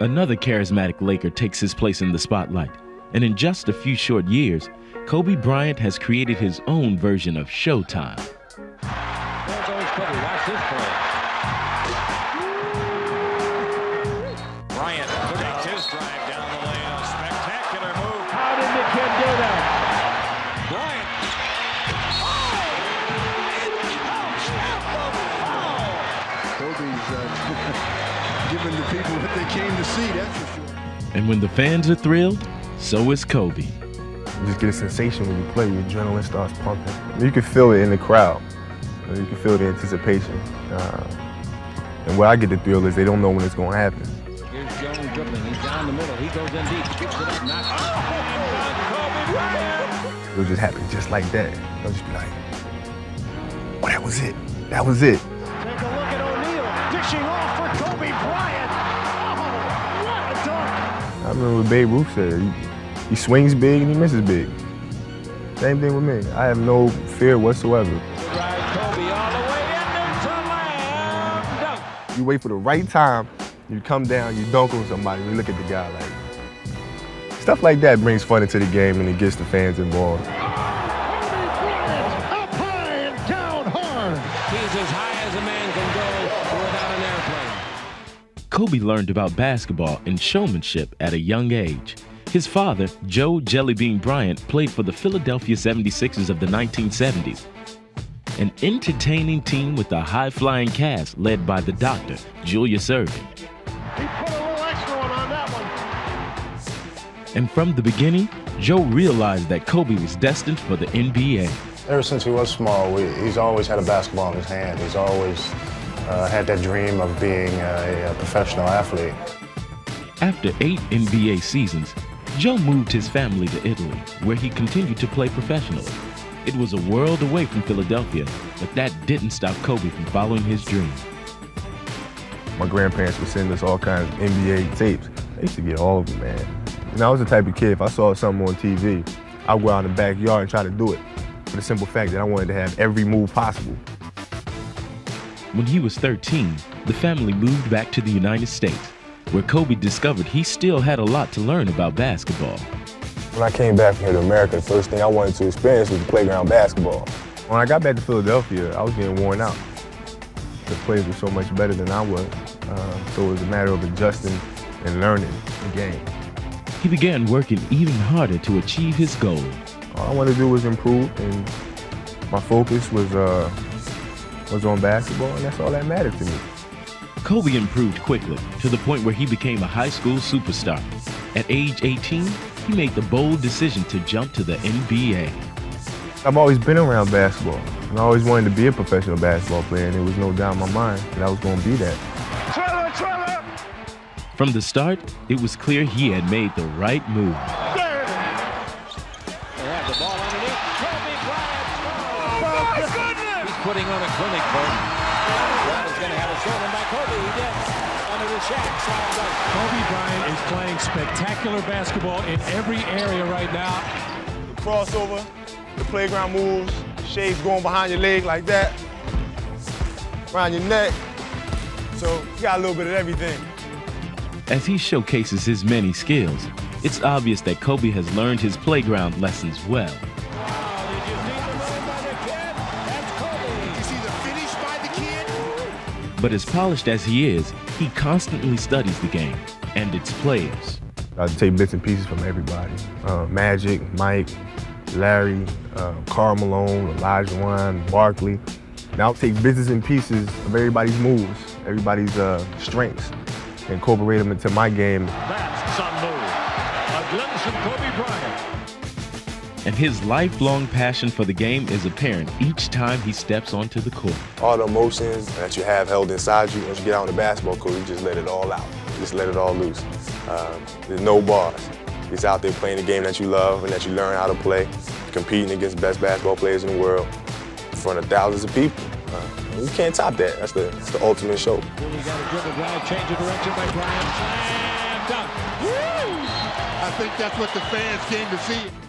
Another charismatic Laker takes his place in the spotlight, and in just a few short years, Kobe Bryant has created his own version of Showtime. There goes Kobe. Watch this. Bryant takes his drive down the lane. A spectacular move. How did the kid do that? Bryant. Kobe's uh, giving the people what they came to see, that's for sure. And when the fans are thrilled, so is Kobe. You just get a sensation when you play. Your adrenaline starts pumping. You can feel it in the crowd. You can feel the anticipation. Uh, and where I get the thrill is they don't know when it's going to happen. Here's Jones dribbling. He's down the middle. He goes in deep. Scoops it up. Knocks it. Kobe Bryant. It'll just happen just like that. I'll just be like, oh, that was it. That was it. O'Neal off for Kobe Bryant. Oh, what a dunk! I remember what Babe Ruth said. He, he swings big and he misses big. Same thing with me. I have no fear whatsoever. Kobe all the way into slam dunk. You wait for the right time, you come down, you dunk on somebody, you look at the guy like. Stuff like that brings fun into the game and it gets the fans involved. Kobe Bryant up high and down hard. He's as high as a man Kobe learned about basketball and showmanship at a young age. His father, Joe Jellybean Bryant, played for the Philadelphia 76ers of the 1970s. An entertaining team with a high flying cast led by the doctor, Julius Erving. He put a little extra one on that one. And from the beginning, Joe realized that Kobe was destined for the NBA. Ever since he was small, we, he's always had a basketball in his hand. He's always uh, had that dream of being a, a professional athlete. After eight NBA seasons, Joe moved his family to Italy, where he continued to play professionally. It was a world away from Philadelphia, but that didn't stop Kobe from following his dream. My grandparents would send us all kinds of NBA tapes. I used to get all of them, man. And I was the type of kid, if I saw something on TV, I'd go out in the backyard and try to do it. For the simple fact that I wanted to have every move possible. When he was 13, the family moved back to the United States, where Kobe discovered he still had a lot to learn about basketball. When I came back from here to America, the first thing I wanted to experience was playground basketball. When I got back to Philadelphia, I was getting worn out. The players were so much better than I was, uh, so it was a matter of adjusting and learning the game. He began working even harder to achieve his goal. All I wanted to do was improve, and my focus was uh, was on basketball, and that's all that mattered to me. Kobe improved quickly to the point where he became a high school superstar. At age 18, he made the bold decision to jump to the NBA. I've always been around basketball, and I always wanted to be a professional basketball player, and there was no doubt in my mind that I was going to be that. Trailer, trailer. From the start, it was clear he had made the right move. There it is. They have the ball underneath. Kobe putting on a clinic, folks. Well, he's going to have a short one by Kobe. He did. Under the Shaq. Slam dunk. Kobe Bryant is playing spectacular basketball in every area right now. The crossover, the playground moves, shades going behind your leg like that, around your neck. So you got a little bit of everything. As he showcases his many skills, it's obvious that Kobe has learned his playground lessons well. But as polished as he is, he constantly studies the game and its players. I take bits and pieces from everybody. Uh, Magic, Mike, Larry, uh, Karl Malone, Olajuwon, Barkley. Now I'll take bits and pieces of everybody's moves, everybody's uh, strengths, incorporate them into my game. That's some move. A glimpse of Kobe Bryant. And his lifelong passion for the game is apparent each time he steps onto the court. All the emotions that you have held inside you, once you get out on the basketball court, you just let it all out. You just let it all loose. Um, there's no bars. You're out there playing the game that you love and that you learn how to play, competing against the best basketball players in the world in front of thousands of people. Uh, you can't top that. That's the, that's the ultimate show. Really got a dribble drive, change of direction by Bryant. Slam dunk. I think that's what the fans came to see.